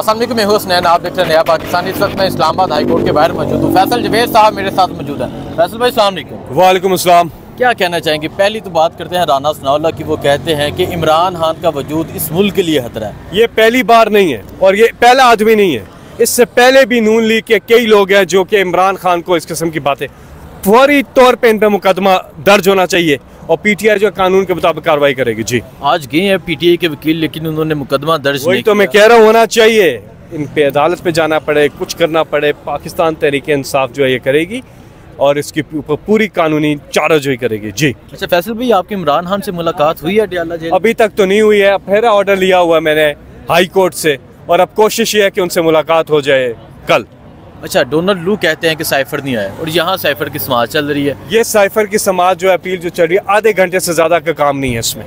असलम मैं हूँ स्नैन आप देख रहे हैं नया पाकिस्तान इस वक्त मैं इस्लामाबाद हाई कोर्ट के बाहर मौजूद हूँ फैसल जवेद साहब मेरे साथ मौजूद हैं फैसल भाई सलाम वालेकुम अस्सलाम क्या कहना चाहेंगे? पहली तो बात करते हैं राना सनाउल्ला की वो कहते हैं कि इमरान खान का वजूद इस मुल्क के लिए खतरा है। ये पहली बार नहीं है और ये पहला आदमी नहीं है। इससे पहले भी नून लीग के कई लोग हैं जो कि इमरान खान को इस किस्म की बातें फौरी तौर पर इन पर मुकदमा दर्ज होना चाहिए। और पीटीआई जो कानून के मुताबिक कार्रवाई करेगी। जी। आज गए हैं पीटीआई के वकील लेकिन उन्होंने मुकदमा दर्ज वही नहीं तो मैं। कह रहा हूँ होना चाहिए। इन पे अदालत पे जाना पड़े कुछ करना पड़े पाकिस्तान तहरीक इंसाफ जो है ये करेगी और इसकी ऊपर पूरी कानूनी चाराजोई करेगी। जी। अच्छा फैसल भाई आपकी इमरान खान से मुलाकात हुई है डियाला जेल? अभी तक तो नहीं हुई है। फिर ऑर्डर लिया हुआ है मैंने हाई कोर्ट से और अब कोशिश ये है कि उनसे मुलाकात हो जाए कल। अच्छा डोनाल्ड लू कहते हैं कि साइफर नहीं आया। और यहाँ साइफर की समाज चल रही है। ये साइफर की समाज जो अपील जो चल रही है, आधे घंटे से ज़्यादा का काम नहीं है इसमें।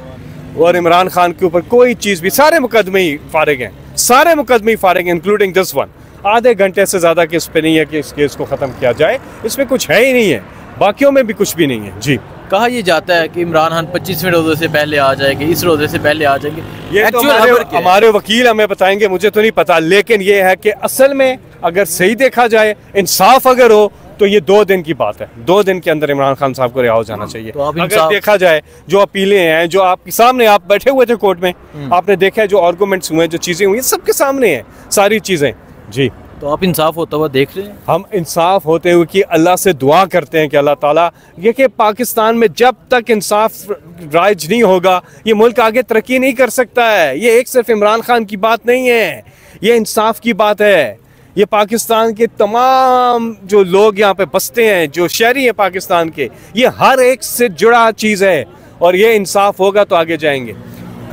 और इमरान खान के ऊपर कोई चीज़ भी, सारे मुकदमे ही फारिग हैं। सारे मुकदमे ही फारिग हैं इंक्लूडिंग दिस वन आधे घंटे से ज़्यादा केस पे नहीं है कि इस केस को खत्म किया जाए। इसमें कुछ है ही नहीं है। बाकियों में भी कुछ भी नहीं है। जी। कहा यह जाता है कि इमरान खान पच्चीसवें रोज़े से पहले आ जाएँगे इस रोज़े से पहले आ जाएँगे। ये तो हमारे, है? हमारे वकील हमें बताएँगे मुझे तो नहीं पता लेकिन ये है कि असल में अगर सही देखा जाए इंसाफ अगर हो तो ये दो दिन की बात है। दो दिन के अंदर इमरान खान साहब को रिहा हो जाना चाहिए। तो अगर देखा जाए जो अपीलें हैं जो आपके सामने आप बैठे हुए थे कोर्ट में हम्म। आपने देखा है जो आर्गूमेंट्स हुए जो चीज़ें हुई सबके सामने हैं सारी चीज़ें। जी। तो आप इंसाफ होता हुआ देख रहे हैं? हम इंसाफ होते हुए कि अल्लाह से दुआ करते हैं कि अल्लाह ताला ये कि पाकिस्तान में जब तक इंसाफ राज नहीं होगा, ये मुल्क आगे तरक्की नहीं कर सकता है। ये एक सिर्फ़ इमरान खान की बात नहीं है, ये इंसाफ की बात है। ये पाकिस्तान के तमाम जो लोग यहाँ पे बसते हैं, जो शहरी हैं पाकिस्तान के, ये हर एक से जुड़ा चीज़ है और ये इंसाफ होगा तो आगे जाएँगे।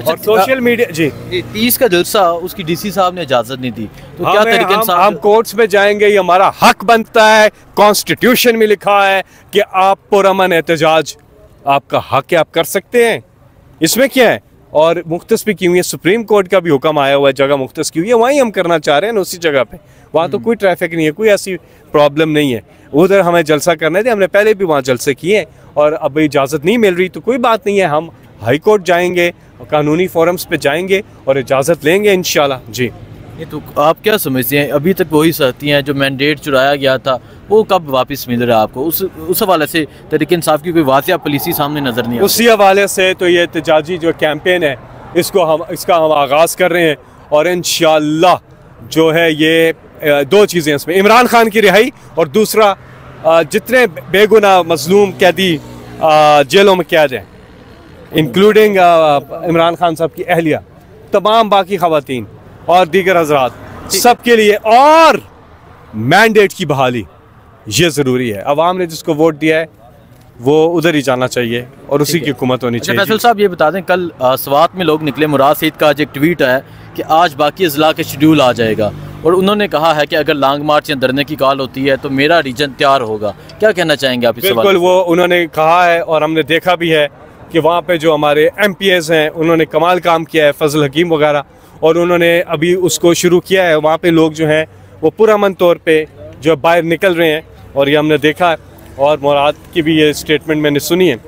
और सोशल मीडिया जी। तीस का जलसा उसकी डीसी साहब ने इजाज़त नहीं दी। तो क्या तरीके हम, हम कोर्ट्स में जाएँगे ये हमारा हक बनता है। कॉन्स्टिट्यूशन में लिखा है कि आप पुरमन एहतजाज आपका हक है आप कर सकते हैं। इसमें क्या है? और मुख्तस भी की हुई है सुप्रीम कोर्ट का भी हुक्म आया हुआ है जगह मुख्तस की हुई है वहीं हम करना चाह रहे हैं उसी जगह पे। वहाँ तो कोई ट्रैफ़िक नहीं है कोई ऐसी प्रॉब्लम नहीं है। उधर हमें जलसा करने थे हमने पहले भी वहाँ जलसे किए हैं। और अब इजाज़त नहीं मिल रही तो कोई बात नहीं है। हम हाई कोर्ट जाएँगे कानूनी फोरम्स पे जाएँगे और इजाज़त लेंगे इन जी। ये तो आप क्या समझते हैं? अभी तक वही सहती हैं जो मैंडेट चुराया गया था वो कब वापस मिल रहा है आपको? उस उस हवाले से तरीके इंसाफ की कोई वाजिया पॉलिसी सामने नज़र नहीं उसी हवाले से तो ये एहतजाजी जो कैंपेन है इसको हम इसका हम आगाज़ कर रहे हैं और इन जो है ये दो चीज़ें इसमें। इमरान खान की रिहाई और दूसरा जितने बेगुनाह मजलूम कैदी जेलों में कैद हैं इंक्लूडिंग इमरान खान साहब की अहलिया तमाम बाकी खातन और दीगर हजरात सबके लिए और मैंडेट की बहाली ये ज़रूरी है। अवाम ने जिसको वोट दिया है वो उधर ही जाना चाहिए और उसी की हुकूमत होनी अच्छा चाहिए। फैसल साहब ये बता दें कल स्वात में लोग निकले मुराद सईद का आज एक ट्वीट है कि आज बाकी अजला के शेड्यूल आ जाएगा। और उन्होंने कहा है कि अगर लॉन्ग मार्च या धरने की कॉल होती है तो मेरा रीजन तैयार होगा। क्या कहना चाहेंगे आप इस बिल्कुल वो उन्होंने कहा है और हमने देखा भी है कि वहाँ पे जो हमारे एमपीएस हैं उन्होंने कमाल काम किया है फजल हकीम वगैरह और उन्होंने अभी उसको शुरू किया है। वहाँ पे लोग जो हैं वो पुरमन तौर पे जो बाहर निकल रहे हैं और ये हमने देखा और मुराद की भी ये स्टेटमेंट मैंने सुनी है।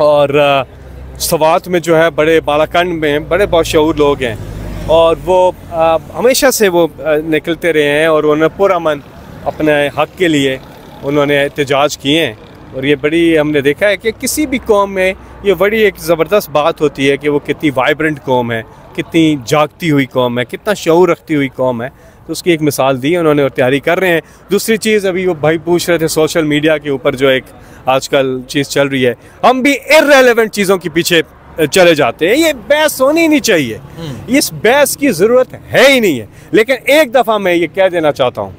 और सवात में जो है बड़े बालाकंड में बड़े बाशूर लोग हैं। और वो अ, हमेशा से वो अ, निकलते रहे हैं और उन्होंने पुरमन अपने हक के लिए उन्होंने एहतजाज किए हैं। और ये बड़ी हमने देखा है कि किसी भी कौम में ये बड़ी एक ज़बरदस्त बात होती है कि वो कितनी वाइब्रेंट कौम है कितनी जागती हुई कौम है कितना शूर रखती हुई कौम है। तो उसकी एक मिसाल दी है उन्होंने और तैयारी कर रहे हैं। दूसरी चीज़ अभी वो भाई पूछ रहे थे सोशल मीडिया के ऊपर जो एक आजकल चीज़ चल रही है। हम भी इरेलीवेंट चीज़ों के पीछे चले जाते हैं। ये बहस होनी नहीं चाहिए। इस बहस की ज़रूरत है ही नहीं है। लेकिन एक दफ़ा मैं ये कह देना चाहता हूँ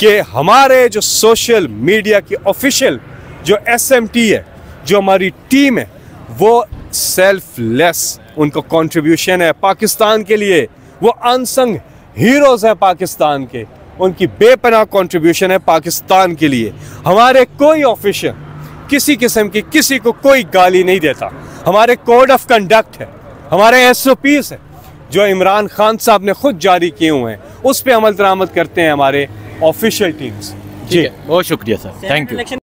कि हमारे जो सोशल मीडिया की ऑफिशियल जो एसएमटी है जो हमारी टीम है वो सेल्फलेस उनका कंट्रीब्यूशन है पाकिस्तान के लिए। वो अनसंग हीरोज है पाकिस्तान के। उनकी बेपनाह कंट्रीब्यूशन है पाकिस्तान के लिए। हमारे कोई ऑफिशियल किसी किस्म की किसी को कोई गाली नहीं देता। हमारे कोड ऑफ़ कंडक्ट है। हमारे एस ओ पीस है जो इमरान खान साहब ने खुद जारी किए हुए हैं। उस पर अमल दरामद करते हैं हमारे ऑफिशियल टीम्स जी। बहुत शुक्रिया सर। Thank you